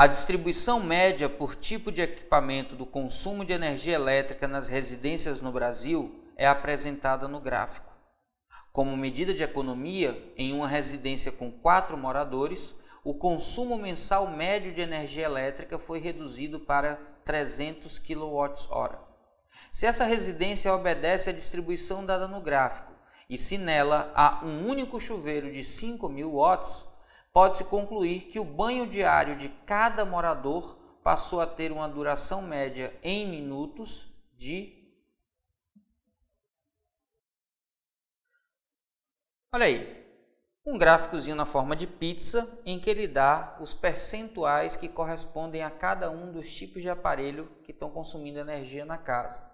A distribuição média por tipo de equipamento do consumo de energia elétrica nas residências no Brasil é apresentada no gráfico. Como medida de economia, em uma residência com quatro moradores, o consumo mensal médio de energia elétrica foi reduzido para 300 kWh. Se essa residência obedece à distribuição dada no gráfico e se nela há um único chuveiro de 5.000 watts, pode-se concluir que o banho diário de cada morador passou a ter uma duração média em minutos de. Olha aí, um gráficozinho na forma de pizza em que ele dá os percentuais que correspondem a cada um dos tipos de aparelho que estão consumindo energia na casa.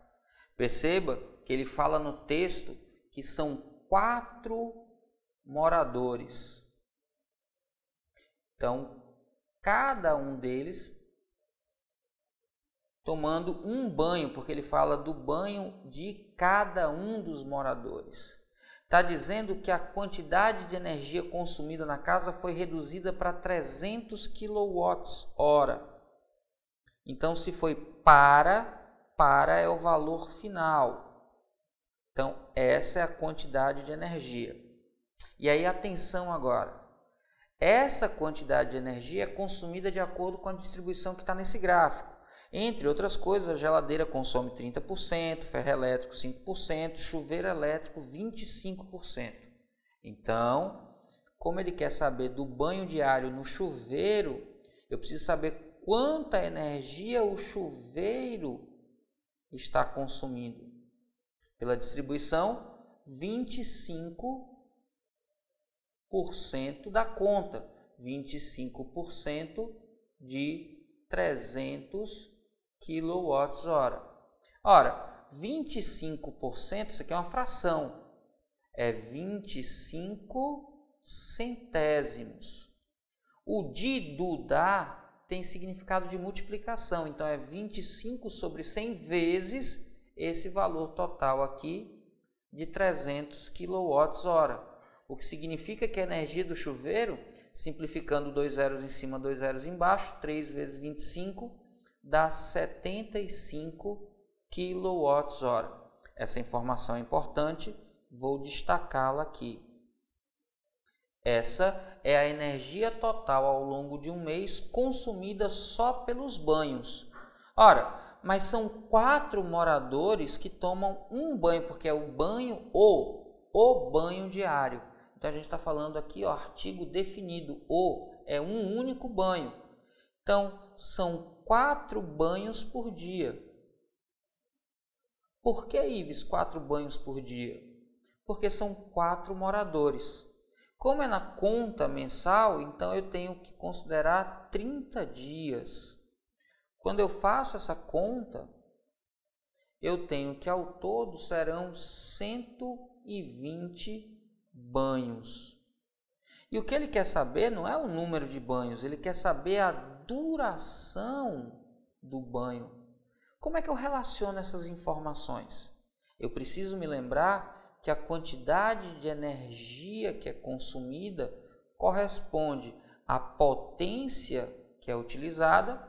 Perceba que ele fala no texto que são quatro moradores. Então, cada um deles tomando um banho, porque ele fala do banho de cada um dos moradores. Está dizendo que a quantidade de energia consumida na casa foi reduzida para 300 kWh. Então, se foi para, para é o valor final. Então, essa é a quantidade de energia. E aí, atenção agora. Essa quantidade de energia é consumida de acordo com a distribuição que está nesse gráfico. Entre outras coisas, a geladeira consome 30%, ferro elétrico 5%, chuveiro elétrico 25%. Então, como ele quer saber do banho diário no chuveiro, eu preciso saber quanta energia o chuveiro está consumindo. Pela distribuição, 25% da conta, 25% de 300 kWh. Ora, 25%, isso aqui é uma fração, é 25 centésimos. O de do dá tem significado de multiplicação, então é 25 sobre 100 vezes esse valor total aqui de 300 kWh o que significa que a energia do chuveiro, simplificando dois zeros em cima, dois zeros embaixo, 3 vezes 25 dá 75 kWh. Essa informação é importante, vou destacá-la aqui. Essa é a energia total ao longo de um mês consumida só pelos banhos. Ora, mas são quatro moradores que tomam um banho, porque é o banho ou o banho diário. Então a gente está falando aqui, ó, artigo definido, o é um único banho. Então são quatro banhos por dia. Por que, Ives, quatro banhos por dia? Porque são quatro moradores. Como é na conta mensal, então eu tenho que considerar 30 dias. Quando eu faço essa conta, eu tenho que ao todo serão 120 banhos. E o que ele quer saber não é o número de banhos, ele quer saber a duração do banho. Como é que eu relaciono essas informações? Eu preciso me lembrar que a quantidade de energia que é consumida corresponde à potência que é utilizada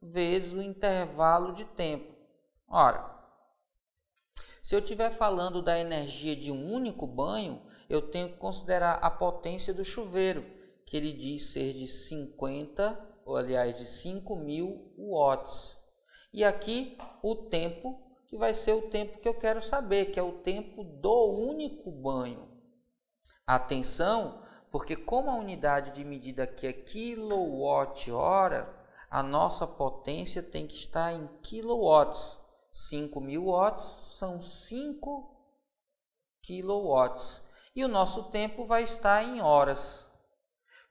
vezes o intervalo de tempo. Ora, se eu estiver falando da energia de um único banho, eu tenho que considerar a potência do chuveiro, que ele diz ser de 50, ou aliás, de 5 mil watts. E aqui o tempo, que vai ser o tempo que eu quero saber, que é o tempo do único banho. Atenção, porque como a unidade de medida aqui é quilowatt-hora, a nossa potência tem que estar em quilowatts. 5 mil watts são 5 quilowatts e o nosso tempo vai estar em horas.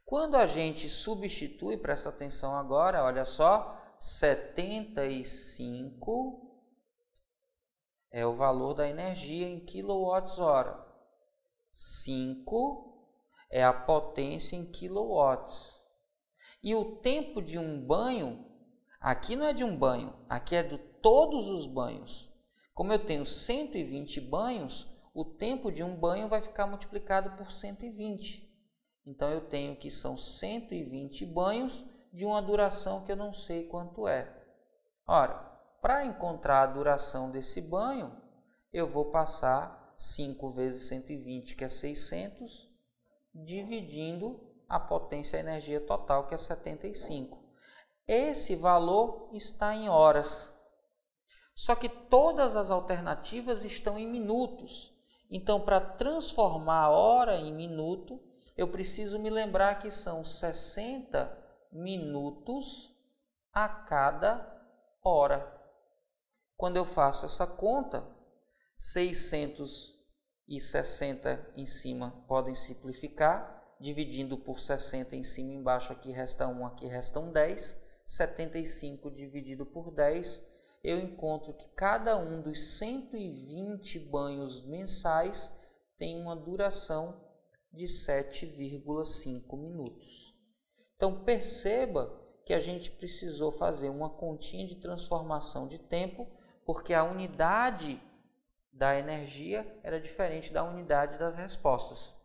Quando a gente substitui, presta atenção agora, olha só, 75 é o valor da energia em quilowatts-hora. 5 é a potência em quilowatts. E o tempo de um banho, aqui não é de um banho, aqui é de todos os banhos. Como eu tenho 120 banhos, o tempo de um banho vai ficar multiplicado por 120. Então eu tenho que são 120 banhos de uma duração que eu não sei quanto é. Ora, para encontrar a duração desse banho, eu vou passar 5 vezes 120, que é 600, dividindo a potência a energia total, que é 75. Esse valor está em horas. Só que todas as alternativas estão em minutos. Então, para transformar a hora em minuto, eu preciso me lembrar que são 60 minutos a cada hora. Quando eu faço essa conta, 660 em cima podem simplificar, dividindo por 60 em cima e embaixo, aqui resta 1, aqui restam 10. 75 dividido por 10, eu encontro que cada um dos 120 banhos mensais tem uma duração de 7,5 minutos. Então perceba que a gente precisou fazer uma continha de transformação de tempo, porque a unidade da energia era diferente da unidade das respostas.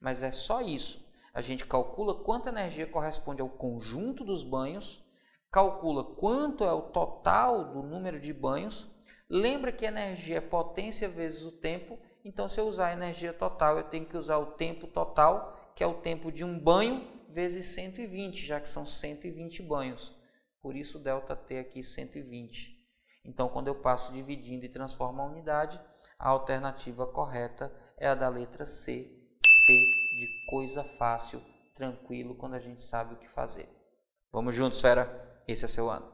Mas é só isso. A gente calcula quanta energia corresponde ao conjunto dos banhos calcula quanto é o total do número de banhos. Lembra que energia é potência vezes o tempo, então se eu usar a energia total, eu tenho que usar o tempo total, que é o tempo de um banho, vezes 120, já que são 120 banhos. Por isso ΔT aqui 120. Então, quando eu passo dividindo e transformo a unidade, a alternativa correta é a da letra C, C de coisa fácil, tranquilo, quando a gente sabe o que fazer. Vamos juntos, fera? Esse é seu ano.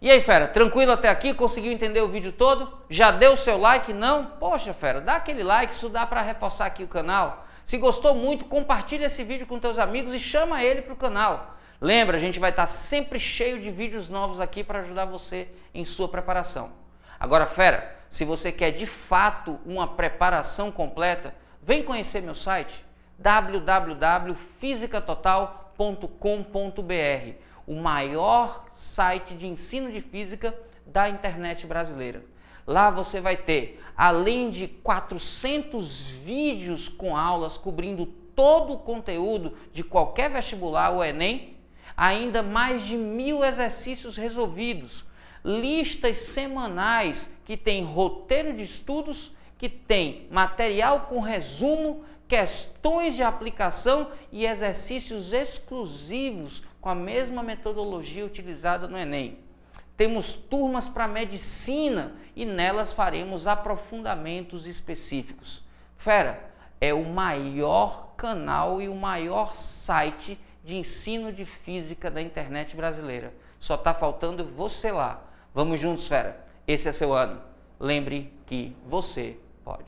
E aí, fera, tranquilo até aqui? Conseguiu entender o vídeo todo? Já deu o seu like? Não? Poxa, fera, dá aquele like, isso dá para reforçar aqui o canal. Se gostou muito, compartilha esse vídeo com teus amigos e chama ele para o canal. Lembra, a gente vai estar sempre cheio de vídeos novos aqui para ajudar você em sua preparação. Agora, fera, se você quer de fato uma preparação completa, vem conhecer meu site www.fisicatotal.com física.com.br, o maior site de ensino de física da internet brasileira. Lá você vai ter, além de 400 vídeos com aulas cobrindo todo o conteúdo de qualquer vestibular ou Enem, ainda mais de mil exercícios resolvidos, listas semanais que tem roteiro de estudos, que tem material com resumo questões de aplicação e exercícios exclusivos com a mesma metodologia utilizada no Enem. Temos turmas para medicina e nelas faremos aprofundamentos específicos. Fera, é o maior canal e o maior site de ensino de física da internet brasileira. Só está faltando você lá. Vamos juntos, fera. Esse é seu ano. Lembre que você pode.